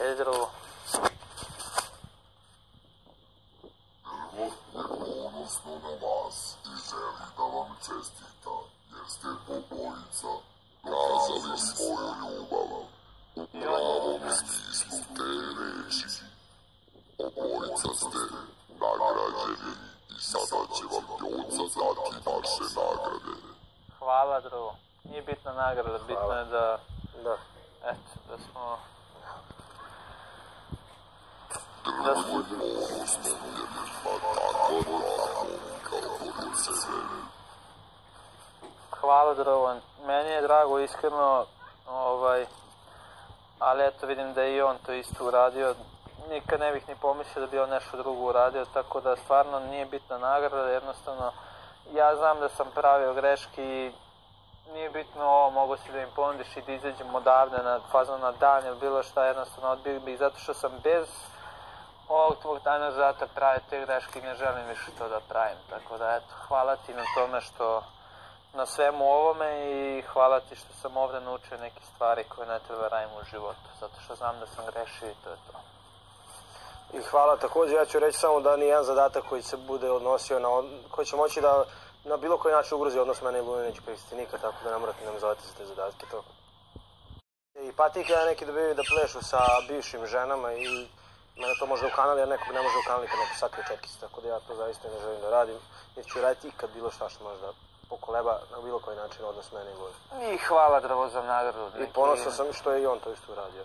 Ej, drugo. Drvo je ponosno na vas i želi da vam čestita, jer ste obojica dokazali svoju ljubav u pravom smislu te reči. Obojica ste nagrađeni i sada će vam Joca dati vaše nagrade. Hvala, drugo. Nije bitna nagrada, bitno je da, Da. eto, da smo... Drvo je ponosno jer ima tako dva momka pored sebe. Hvala, drugo. Meni je drago, iskreno, ovaj, ali eto, vidim da je i on to isto uradio. Nikad ne bih ni pomislio da bi on nešto drugo uradio, tako da stvarno nije bitna nagrada, jednostavno ja znam da sam pravio greške i nije bitno ovo, mogu si da im ponudiš i da izađem odavde na fazon na dan ili bilo šta, jednostavno odbio bih zato što sam bez ovog tvog dana zata pravio te greške i ne želim više to da pravim. Tako da eto, hvala ti na tome što na svemu ovome i hvala ti što sam ovde naučio neke stvari koje ne treba radim u životu, zato što znam da sam grešio i to je to. I hvala takođe, ja ću reći samo da nijedan zadatak koji se bude odnosio na, on- koji će moći da na bilo koji način ugrozi odnos mene i Lune neću pristiti nikad, tako da ne morate da me zovete za te zadatke. To. I patike neki dobijaju da plešu sa bivšim ženama i mene to može ukanali, a nekog ne može ukanali kad neko sakre čekis, tako da ja to zaista ne želim da radim. Niti ću raditi ikad bilo šta što može da pokoleba na bilo koji način odnos mene i Lune. I hvala Drvo za nagradu. I ponosan sam što je i on to isto uradio.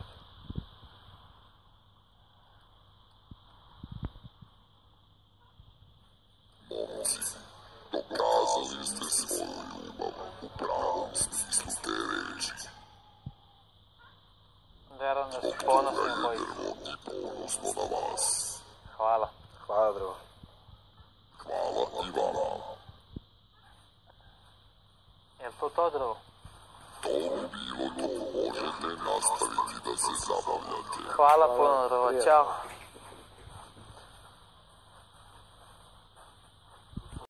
Momci, dokazali ste svoju ljubav u pravom smislu te reči. Verujem da Zbog toga ponosni je moji. drvo i ponosno na vas. Hvala. Hvala, drvo. Hvala i vama. Je li to to Drvo? To bi bilo to, možete nastaviti da se zabavljate. Hvala puno Drvo, prijatno. ćao.